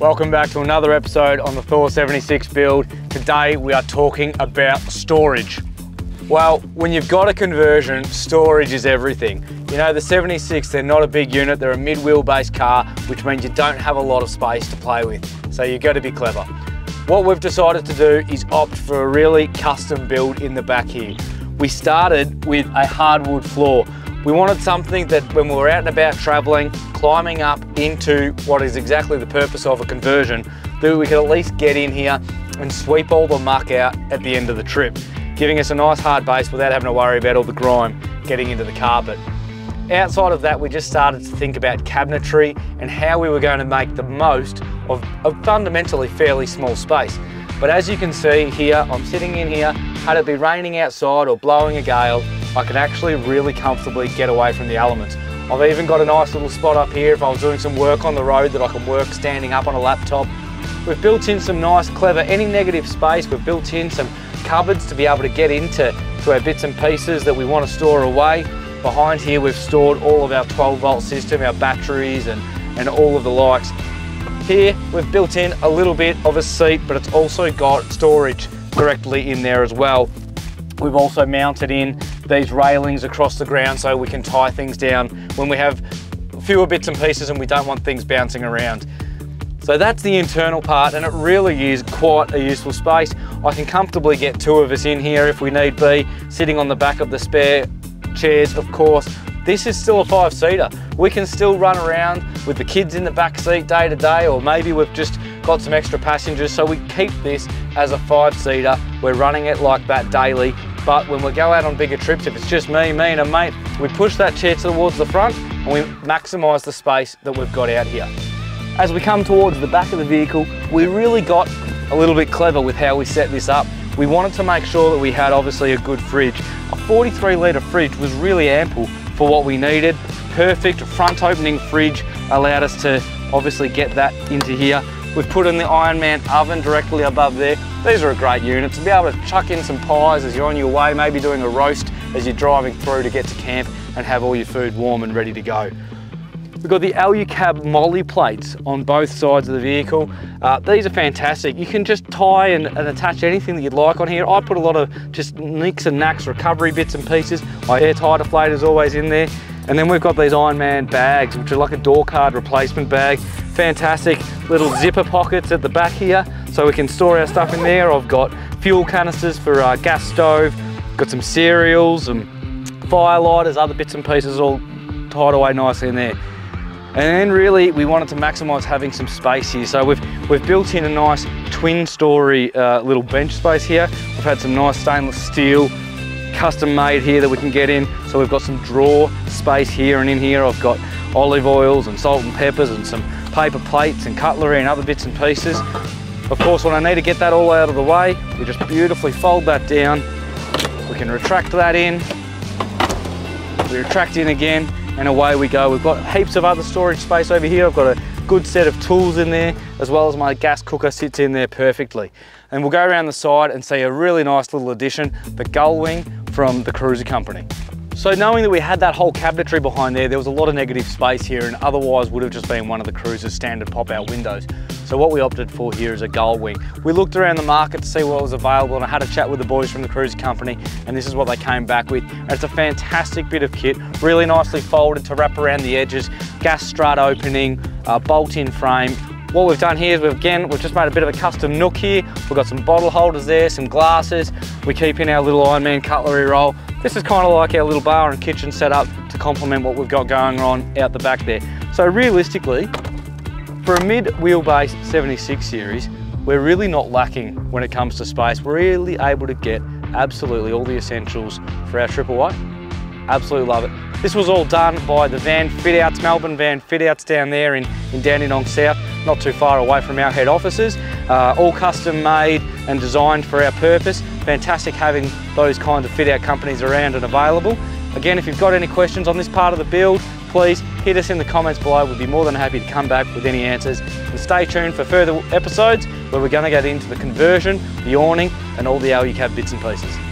Welcome back to another episode on the Thor 76 build. Today we are talking about storage. Well, when you've got a conversion, storage is everything. You know, the 76, they're not a big unit, they're a mid-wheelbase car, which means you don't have a lot of space to play with. So you've got to be clever. What we've decided to do is opt for a really custom build in the back here. We started with a hardwood floor. We wanted something that when we were out and about traveling, climbing up into what is exactly the purpose of a conversion, that we could at least get in here and sweep all the muck out at the end of the trip, giving us a nice hard base without having to worry about all the grime getting into the carpet. Outside of that, we just started to think about cabinetry and how we were going to make the most of a fundamentally fairly small space. But as you can see here, I'm sitting in here, had it be raining outside or blowing a gale, I can actually really comfortably get away from the elements. I've even got a nice little spot up here if I was doing some work on the road that I can work standing up on a laptop. We've built in some nice, clever, any negative space, we've built in some cupboards to be able to get into to our bits and pieces that we want to store away. Behind here we've stored all of our 12 volt system, our batteries and, and all of the likes. Here we've built in a little bit of a seat, but it's also got storage directly in there as well. We've also mounted in these railings across the ground so we can tie things down when we have fewer bits and pieces and we don't want things bouncing around. So that's the internal part and it really is quite a useful space. I can comfortably get two of us in here if we need be, sitting on the back of the spare chairs, of course. This is still a five seater. We can still run around with the kids in the back seat day to day, or maybe we've just got some extra passengers. So we keep this as a five seater. We're running it like that daily but when we go out on bigger trips, if it's just me, me and a mate, we push that chair towards the front and we maximise the space that we've got out here. As we come towards the back of the vehicle, we really got a little bit clever with how we set this up. We wanted to make sure that we had obviously a good fridge. A 43 litre fridge was really ample for what we needed. Perfect front opening fridge allowed us to obviously get that into here. We've put in the Ironman oven directly above there. These are a great unit to be able to chuck in some pies as you're on your way, maybe doing a roast as you're driving through to get to camp and have all your food warm and ready to go. We've got the Alucab MOLLE plates on both sides of the vehicle. Uh, these are fantastic. You can just tie and, and, attach anything that you'd like on here. I put a lot of just nicks and knacks recovery bits and pieces. My airtight deflator is always in there. And then we've got these Ironman bags, which are like a door card replacement bag. Fantastic little zipper pockets at the back here, so we can store our stuff in there. I've got fuel canisters for our gas stove, got some cereals and fire lighters, other bits and pieces all tied away nicely in there. And then really we wanted to maximize having some space here. So we've, we've built in a nice twin story uh, little bench space here. We've had some nice stainless steel custom made here that we can get in. So we've got some drawer space here and in here I've got olive oils and salt and peppers and some paper plates and cutlery and other bits and pieces. Of course, when I need to get that all out of the way, we just beautifully fold that down. We can retract that in. We retract in again and away we go. We've got heaps of other storage space over here. I've got a good set of tools in there, as well as my gas cooker sits in there perfectly. And we'll go around the side and see a really nice little addition, the gull wing from the Cruiser Company. So knowing that we had that whole cabinetry behind there, there was a lot of negative space here and otherwise would have just been one of the Cruiser's standard pop-out windows. So what we opted for here is a gull wing. We looked around the market to see what was available and I had a chat with the boys from the Cruiser Company and this is what they came back with. And it's a fantastic bit of kit, really nicely folded to wrap around the edges, gas strut opening, uh, bolt-in frame, what we've done here is we've, again, we've just made a bit of a custom nook here. We've got some bottle holders there, some glasses. We keep in our little Ironman cutlery roll. This is kind of like our little bar and kitchen setup to complement what we've got going on out the back there. So realistically, for a mid wheelbase 76 series, we're really not lacking when it comes to space. We're really able to get absolutely all the essentials for our triple white. Absolutely love it. This was all done by the Van Fit Outs, Melbourne Van Fit Outs down there in, in Dandenong South, not too far away from our head offices. Uh, all custom made and designed for our purpose. Fantastic having those kinds of fit out companies around and available. Again, if you've got any questions on this part of the build, please hit us in the comments below. We'd be more than happy to come back with any answers. And stay tuned for further episodes where we're going to get into the conversion, the awning, and all the Alucab bits and pieces.